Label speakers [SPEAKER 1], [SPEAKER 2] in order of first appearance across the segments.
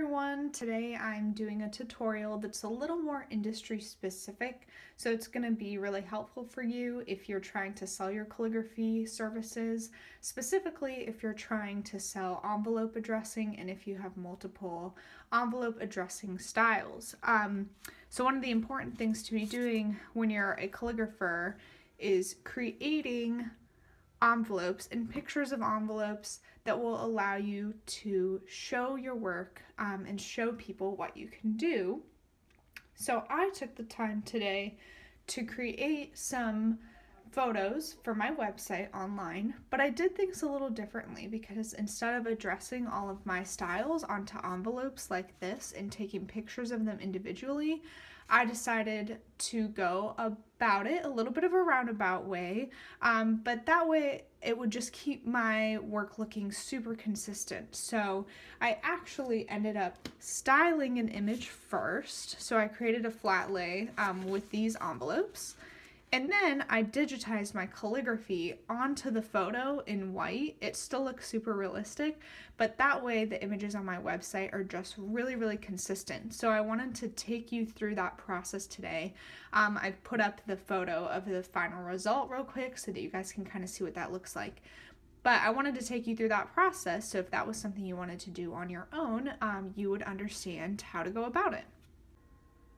[SPEAKER 1] everyone, today I'm doing a tutorial that's a little more industry specific, so it's going to be really helpful for you if you're trying to sell your calligraphy services, specifically if you're trying to sell envelope addressing and if you have multiple envelope addressing styles. Um, so one of the important things to be doing when you're a calligrapher is creating envelopes and pictures of envelopes that will allow you to show your work um, and show people what you can do. So I took the time today to create some photos for my website online, but I did things a little differently because instead of addressing all of my styles onto envelopes like this and taking pictures of them individually, I decided to go about it a little bit of a roundabout way, um, but that way it would just keep my work looking super consistent. So I actually ended up styling an image first. So I created a flat lay um, with these envelopes. And then I digitized my calligraphy onto the photo in white. It still looks super realistic, but that way the images on my website are just really, really consistent. So I wanted to take you through that process today. Um, I've put up the photo of the final result real quick so that you guys can kind of see what that looks like. But I wanted to take you through that process so if that was something you wanted to do on your own, um, you would understand how to go about it.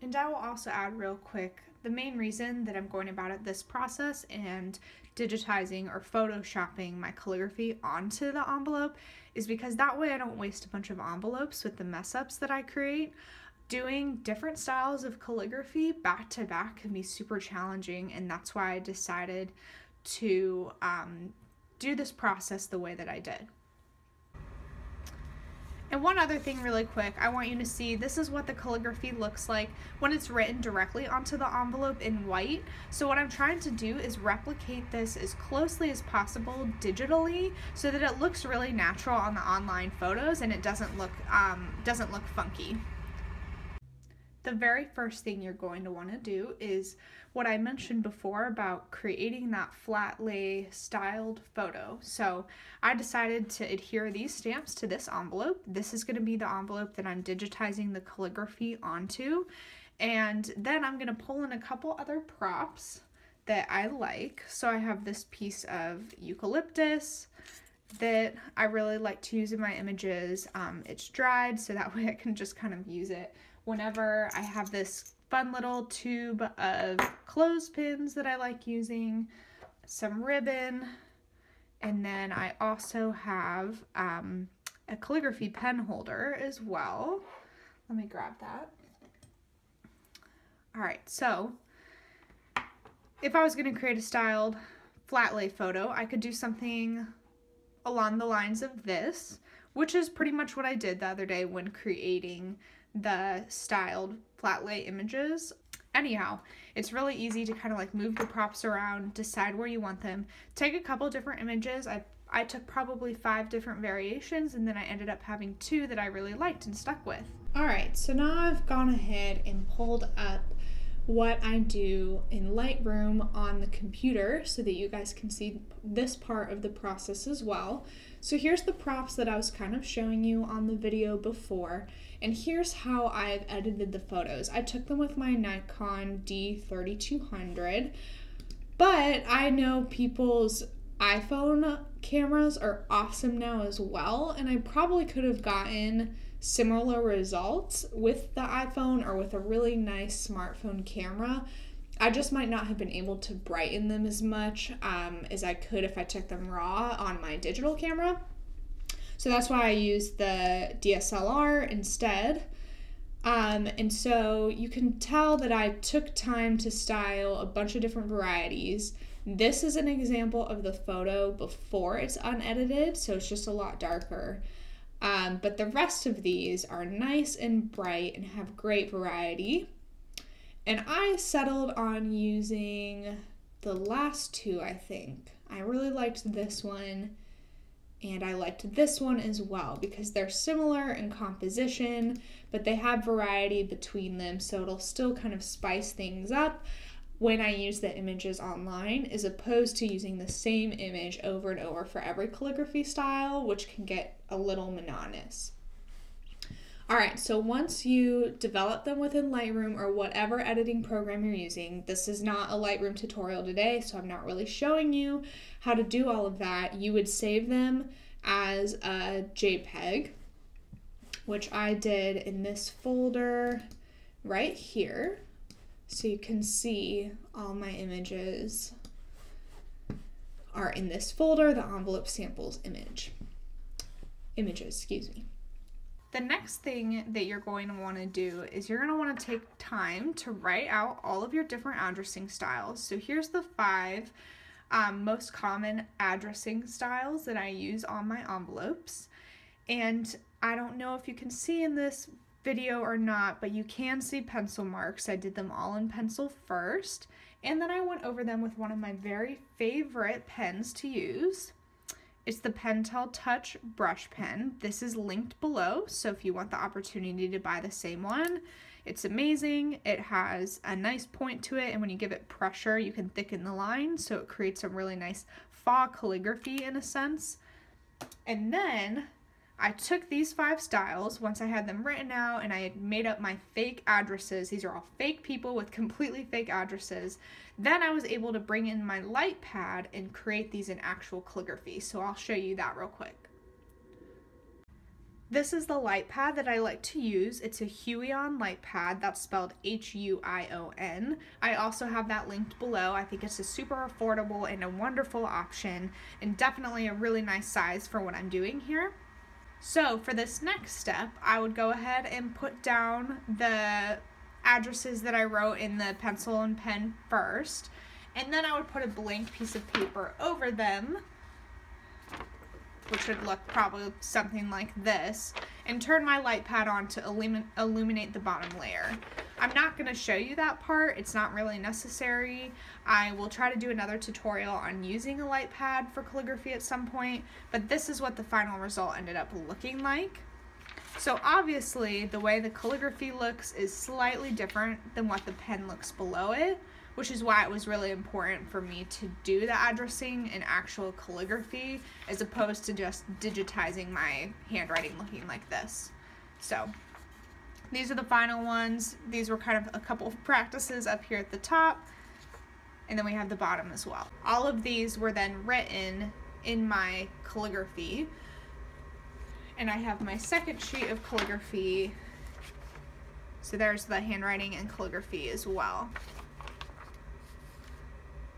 [SPEAKER 1] And I will also add real quick the main reason that I'm going about it this process and digitizing or photoshopping my calligraphy onto the envelope is because that way I don't waste a bunch of envelopes with the mess ups that I create. Doing different styles of calligraphy back to back can be super challenging, and that's why I decided to um, do this process the way that I did. And one other thing really quick, I want you to see this is what the calligraphy looks like when it's written directly onto the envelope in white. So what I'm trying to do is replicate this as closely as possible digitally so that it looks really natural on the online photos and it doesn't look um, doesn't look funky the very first thing you're going to want to do is what I mentioned before about creating that flat lay styled photo. So I decided to adhere these stamps to this envelope. This is going to be the envelope that I'm digitizing the calligraphy onto. And then I'm going to pull in a couple other props that I like. So I have this piece of eucalyptus that I really like to use in my images. Um, it's dried so that way I can just kind of use it whenever I have this fun little tube of clothespins that I like using, some ribbon, and then I also have um, a calligraphy pen holder as well. Let me grab that. All right, so if I was going to create a styled flat lay photo, I could do something along the lines of this, which is pretty much what I did the other day when creating the styled flat lay images. Anyhow, it's really easy to kind of like move the props around, decide where you want them, take a couple different images. I I took probably five different variations and then I ended up having two that I really liked and stuck with. All right, so now I've gone ahead and pulled up what I do in Lightroom on the computer so that you guys can see this part of the process as well. So here's the props that I was kind of showing you on the video before, and here's how I've edited the photos. I took them with my Nikon D3200, but I know people's iPhone cameras are awesome now as well, and I probably could have gotten similar results with the iPhone or with a really nice smartphone camera. I just might not have been able to brighten them as much um, as I could if I took them raw on my digital camera. So that's why I used the DSLR instead. Um, and so you can tell that I took time to style a bunch of different varieties. This is an example of the photo before it's unedited, so it's just a lot darker. Um, but the rest of these are nice and bright and have great variety. And I settled on using the last two, I think. I really liked this one and I liked this one as well because they're similar in composition, but they have variety between them, so it'll still kind of spice things up when I use the images online as opposed to using the same image over and over for every calligraphy style, which can get a little monotonous. All right, so once you develop them within Lightroom or whatever editing program you're using, this is not a Lightroom tutorial today, so I'm not really showing you how to do all of that. You would save them as a JPEG, which I did in this folder right here. So you can see all my images are in this folder, the envelope samples image. Images, excuse me. The next thing that you're going to want to do is you're going to want to take time to write out all of your different addressing styles. So here's the five um, most common addressing styles that I use on my envelopes. And I don't know if you can see in this video or not, but you can see pencil marks. I did them all in pencil first, and then I went over them with one of my very favorite pens to use. It's the Pentel Touch brush pen. This is linked below, so if you want the opportunity to buy the same one, it's amazing. It has a nice point to it, and when you give it pressure, you can thicken the line, so it creates a really nice faux calligraphy in a sense. And then I took these five styles once I had them written out and I had made up my fake addresses. These are all fake people with completely fake addresses. Then I was able to bring in my light pad and create these in actual calligraphy. So I'll show you that real quick. This is the light pad that I like to use. It's a Huion light pad. That's spelled H-U-I-O-N. I also have that linked below. I think it's a super affordable and a wonderful option and definitely a really nice size for what I'm doing here. So for this next step, I would go ahead and put down the addresses that I wrote in the pencil and pen first, and then I would put a blank piece of paper over them which would look probably something like this, and turn my light pad on to illumin illuminate the bottom layer. I'm not going to show you that part, it's not really necessary. I will try to do another tutorial on using a light pad for calligraphy at some point, but this is what the final result ended up looking like. So obviously, the way the calligraphy looks is slightly different than what the pen looks below it, which is why it was really important for me to do the addressing in actual calligraphy as opposed to just digitizing my handwriting looking like this. So these are the final ones. These were kind of a couple of practices up here at the top and then we have the bottom as well. All of these were then written in my calligraphy and I have my second sheet of calligraphy so there's the handwriting and calligraphy as well.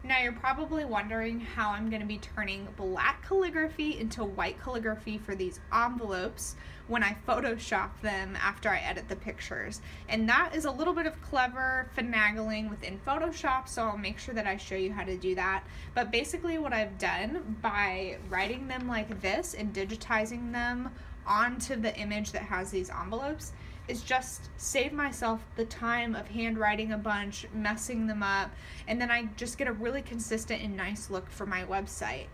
[SPEAKER 1] Now you're probably wondering how I'm going to be turning black calligraphy into white calligraphy for these envelopes when I Photoshop them after I edit the pictures. And that is a little bit of clever finagling within Photoshop, so I'll make sure that I show you how to do that. But basically what I've done by writing them like this and digitizing them onto the image that has these envelopes is just save myself the time of handwriting a bunch, messing them up, and then I just get a really consistent and nice look for my website.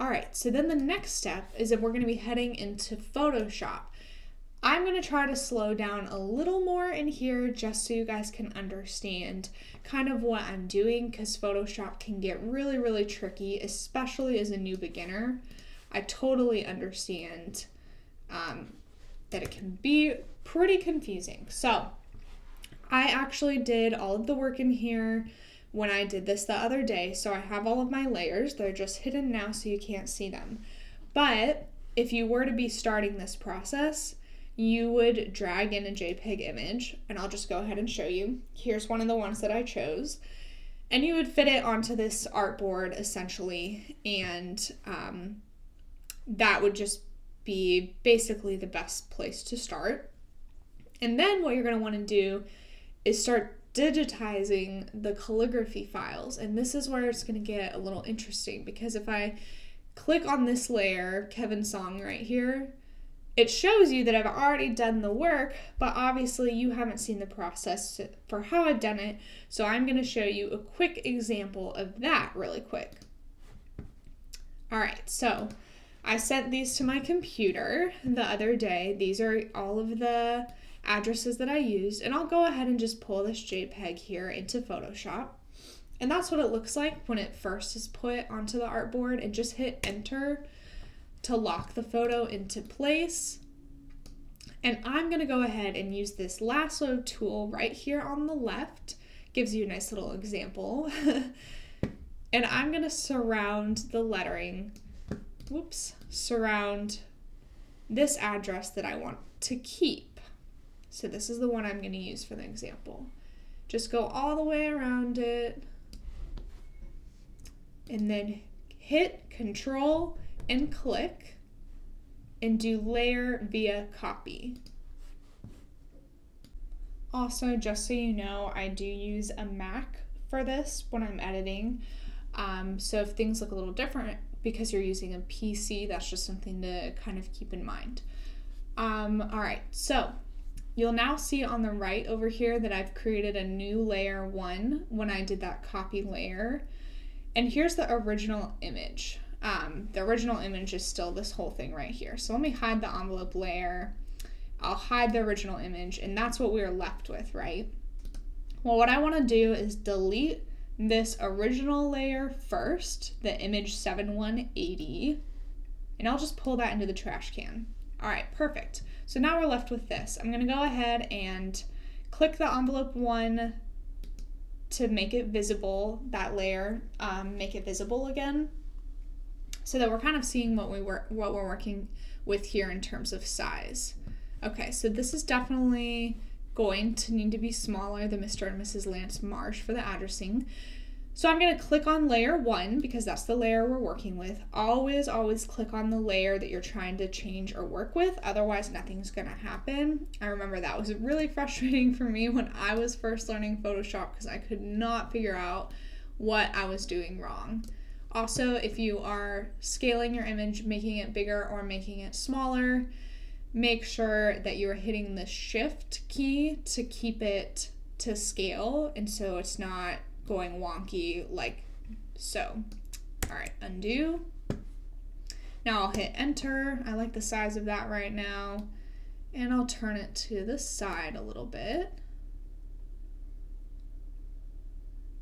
[SPEAKER 1] All right, so then the next step is that we're going to be heading into Photoshop. I'm going to try to slow down a little more in here just so you guys can understand kind of what I'm doing because Photoshop can get really, really tricky, especially as a new beginner. I totally understand um, that it can be pretty confusing. So I actually did all of the work in here when I did this the other day. So I have all of my layers. They're just hidden now so you can't see them. But if you were to be starting this process, you would drag in a JPEG image, and I'll just go ahead and show you. Here's one of the ones that I chose. And you would fit it onto this artboard essentially, and um, that would just be basically the best place to start. And then what you're going to want to do is start digitizing the calligraphy files. And this is where it's going to get a little interesting because if I click on this layer, Kevin Song right here, it shows you that I've already done the work, but obviously you haven't seen the process for how I've done it. So I'm going to show you a quick example of that really quick. All right, so I sent these to my computer the other day. These are all of the addresses that I used and I'll go ahead and just pull this JPEG here into Photoshop. And that's what it looks like when it first is put onto the artboard and just hit enter to lock the photo into place. And I'm gonna go ahead and use this lasso tool right here on the left. Gives you a nice little example. and I'm gonna surround the lettering, whoops, surround this address that I want to keep. So this is the one I'm gonna use for the example. Just go all the way around it and then hit control and click and do layer via copy. Also, just so you know, I do use a Mac for this when I'm editing. Um, so if things look a little different because you're using a PC, that's just something to kind of keep in mind. Um, all right, so you'll now see on the right over here that I've created a new layer one when I did that copy layer. And here's the original image. Um, the original image is still this whole thing right here. So let me hide the envelope layer. I'll hide the original image and that's what we are left with, right? Well, what I wanna do is delete this original layer first, the image 7180, and I'll just pull that into the trash can. All right, perfect. So now we're left with this. I'm gonna go ahead and click the envelope one to make it visible, that layer, um, make it visible again so that we're kind of seeing what we were what we're working with here in terms of size. Okay, so this is definitely going to need to be smaller than Mr. and Mrs. Lance Marsh for the addressing. So I'm going to click on layer one because that's the layer we're working with. Always, always click on the layer that you're trying to change or work with. Otherwise, nothing's going to happen. I remember that was really frustrating for me when I was first learning Photoshop because I could not figure out what I was doing wrong. Also, if you are scaling your image, making it bigger or making it smaller, make sure that you are hitting the shift key to keep it to scale and so it's not going wonky like so. All right, undo. Now I'll hit enter. I like the size of that right now. And I'll turn it to the side a little bit.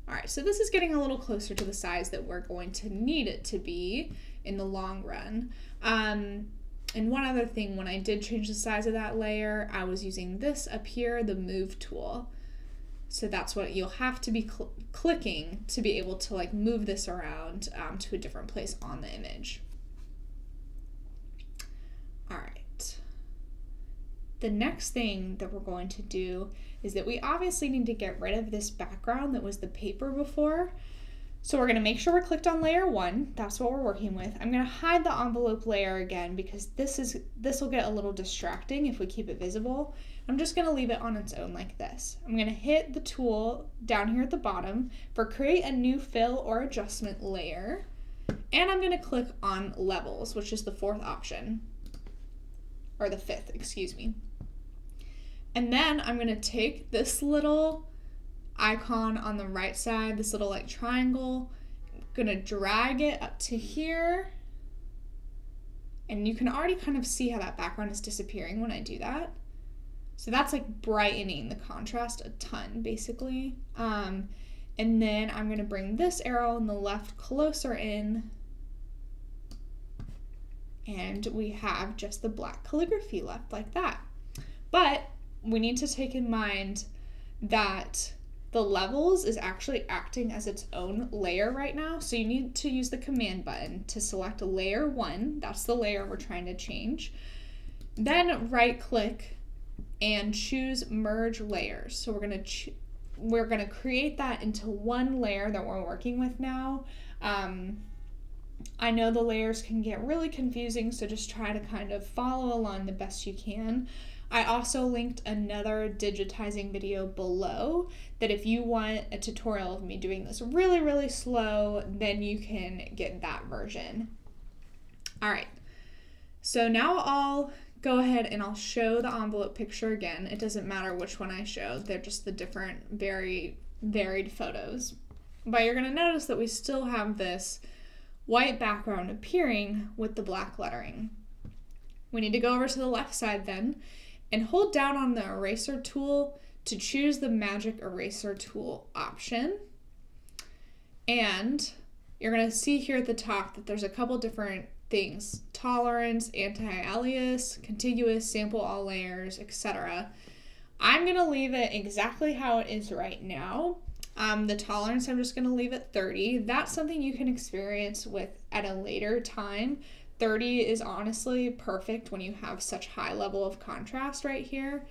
[SPEAKER 1] All right, so this is getting a little closer to the size that we're going to need it to be in the long run. Um, and one other thing, when I did change the size of that layer, I was using this up here, the move tool. So that's what you'll have to be cl clicking to be able to like move this around um, to a different place on the image. All right. The next thing that we're going to do is that we obviously need to get rid of this background that was the paper before. So we're gonna make sure we're clicked on layer one. That's what we're working with. I'm gonna hide the envelope layer again because this is this will get a little distracting if we keep it visible. I'm just gonna leave it on its own like this. I'm gonna hit the tool down here at the bottom for create a new fill or adjustment layer. And I'm gonna click on levels, which is the fourth option, or the fifth, excuse me. And then I'm gonna take this little icon on the right side, this little like triangle, I'm gonna drag it up to here. And you can already kind of see how that background is disappearing when I do that. So that's like brightening the contrast a ton, basically. Um, and then I'm gonna bring this arrow on the left closer in and we have just the black calligraphy left like that. But we need to take in mind that the levels is actually acting as its own layer right now. So you need to use the command button to select layer one. That's the layer we're trying to change. Then right click and choose merge layers. So we're gonna we're gonna create that into one layer that we're working with now. Um, I know the layers can get really confusing, so just try to kind of follow along the best you can. I also linked another digitizing video below that if you want a tutorial of me doing this really, really slow, then you can get that version. All right, so now I'll go ahead and I'll show the envelope picture again. It doesn't matter which one I show, they're just the different, very varied photos. But you're gonna notice that we still have this white background appearing with the black lettering. We need to go over to the left side then and hold down on the eraser tool to choose the magic eraser tool option. And you're to see here at the top that there's a couple different things tolerance, anti alias, contiguous, sample all layers, etc. I'm to leave it exactly how it is right now. Um, the tolerance, I'm just to leave at 30. That's something you can experience with at a later time. 30 is honestly perfect when you have such high level of contrast right here.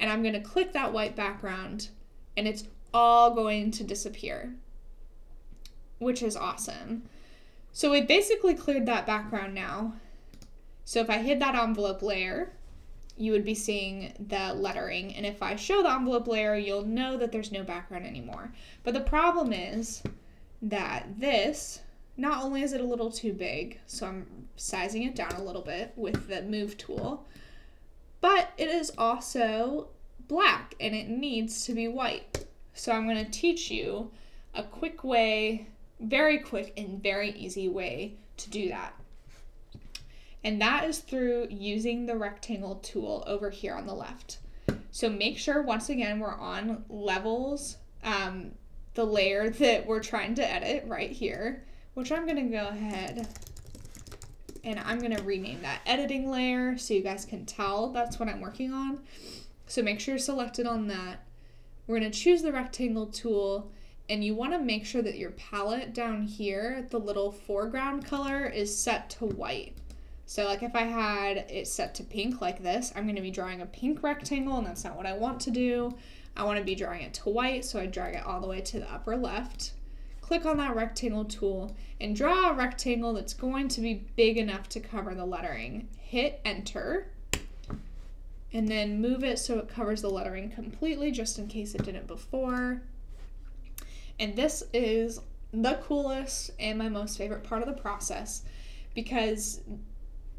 [SPEAKER 1] And I'm going to click that white background and it's all going to disappear, which is awesome. So we basically cleared that background now. So if I hid that envelope layer, you would be seeing the lettering. And if I show the envelope layer, you'll know that there's no background anymore. But the problem is that this, not only is it a little too big, so I'm sizing it down a little bit with the move tool, but it is also black and it needs to be white. So I'm going to teach you a quick way, very quick and very easy way to do that. And that is through using the rectangle tool over here on the left. So make sure, once again, we're on levels, um, the layer that we're trying to edit right here, which I'm going to go ahead and I'm going to rename that editing layer so you guys can tell that's what I'm working on. So make sure you're selected on that. We're going to choose the rectangle tool and you want to make sure that your palette down here, the little foreground color is set to white. So like if I had it set to pink like this, I'm going to be drawing a pink rectangle and that's not what I want to do. I want to be drawing it to white, so I drag it all the way to the upper left. Click on that rectangle tool and draw a rectangle that's going to be big enough to cover the lettering. Hit enter and then move it so it covers the lettering completely just in case it didn't before. And this is the coolest and my most favorite part of the process because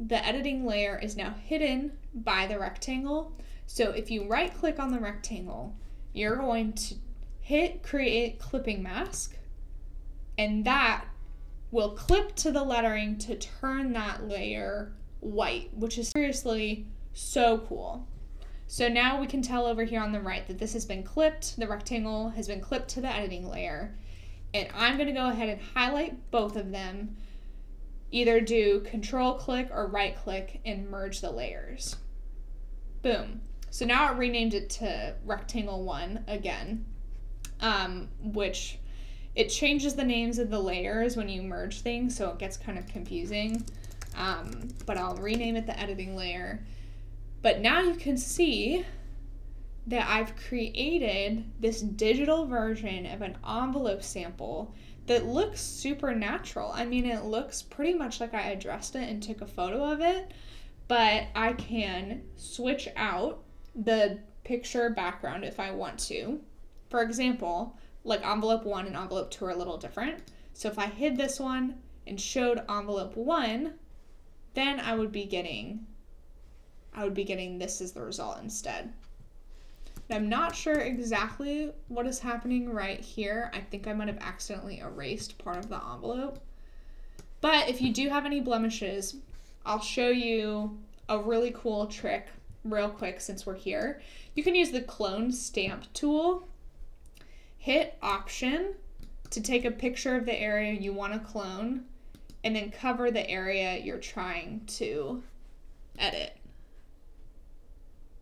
[SPEAKER 1] the editing layer is now hidden by the rectangle. So if you right click on the rectangle, you're going to hit create clipping mask and that will clip to the lettering to turn that layer white, which is seriously so cool. So now we can tell over here on the right that this has been clipped, the rectangle has been clipped to the editing layer. And I'm gonna go ahead and highlight both of them either do control click or right click and merge the layers. Boom. So now it renamed it to rectangle one again, um, which it changes the names of the layers when you merge things, so it gets kind of confusing. Um, but I'll rename it the editing layer. But now you can see that I've created this digital version of an envelope sample that looks super natural. I mean, it looks pretty much like I addressed it and took a photo of it, but I can switch out the picture background if I want to. For example, like envelope one and envelope two are a little different. So if I hid this one and showed envelope one, then I would be getting, I would be getting this as the result instead. I'm not sure exactly what is happening right here. I think I might have accidentally erased part of the envelope. But if you do have any blemishes, I'll show you a really cool trick real quick since we're here. You can use the clone stamp tool. Hit option to take a picture of the area you want to clone and then cover the area you're trying to edit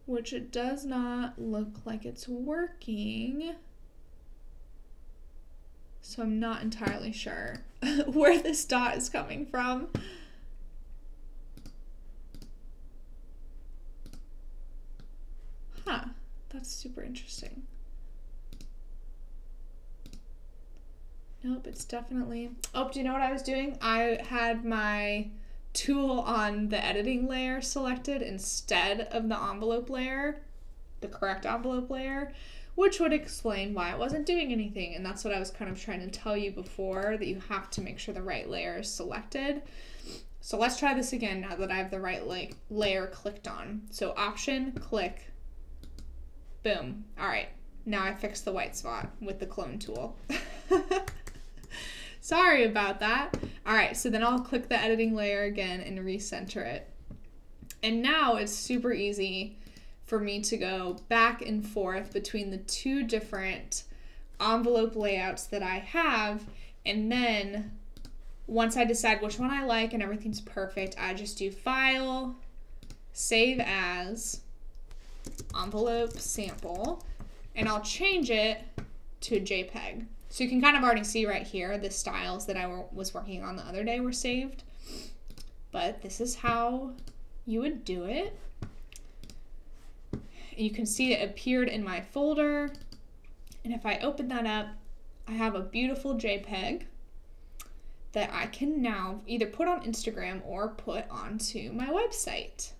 [SPEAKER 1] which it does not look like it's working. So I'm not entirely sure where this dot is coming from. Huh, that's super interesting. Nope, it's definitely. Oh, do you know what I was doing? I had my tool on the editing layer selected instead of the envelope layer, the correct envelope layer, which would explain why it wasn't doing anything. And that's what I was kind of trying to tell you before that you have to make sure the right layer is selected. So let's try this again now that I have the right like layer clicked on. So option, click, boom. All right, now I fixed the white spot with the clone tool. Sorry about that. All right, so then I'll click the editing layer again and recenter it. And now it's super easy for me to go back and forth between the two different envelope layouts that I have. And then once I decide which one I like and everything's perfect, I just do file, save as, envelope sample, and I'll change it to JPEG. So you can kind of already see right here the styles that I was working on the other day were saved. But this is how you would do it. You can see it appeared in my folder. And if I open that up, I have a beautiful JPEG that I can now either put on Instagram or put onto my website.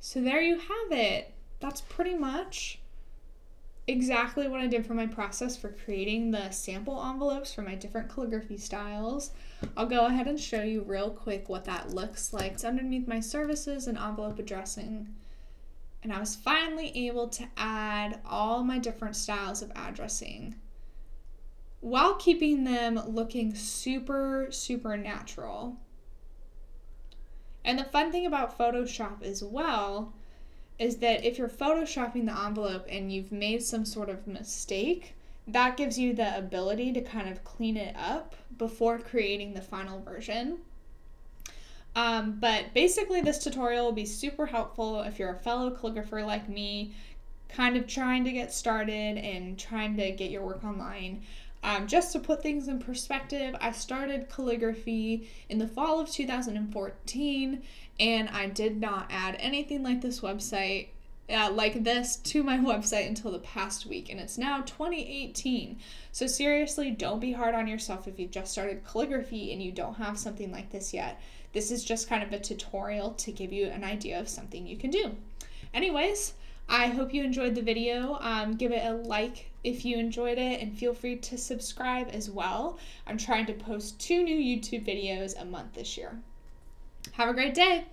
[SPEAKER 1] So there you have it. That's pretty much exactly what I did for my process for creating the sample envelopes for my different calligraphy styles. I'll go ahead and show you real quick what that looks like. It's underneath my services and envelope addressing. And I was finally able to add all my different styles of addressing while keeping them looking super, super natural. And the fun thing about Photoshop as well is that if you're photoshopping the envelope and you've made some sort of mistake, that gives you the ability to kind of clean it up before creating the final version. Um, but basically, this tutorial will be super helpful if you're a fellow calligrapher like me, kind of trying to get started and trying to get your work online. Um, just to put things in perspective, I started calligraphy in the fall of 2014 and I did not add anything like this website. Uh, like this to my website until the past week, and it's now 2018. So, seriously, don't be hard on yourself if you've just started calligraphy and you don't have something like this yet. This is just kind of a tutorial to give you an idea of something you can do. Anyways, I hope you enjoyed the video. Um, give it a like if you enjoyed it and feel free to subscribe as well. I'm trying to post two new YouTube videos a month this year. Have a great day.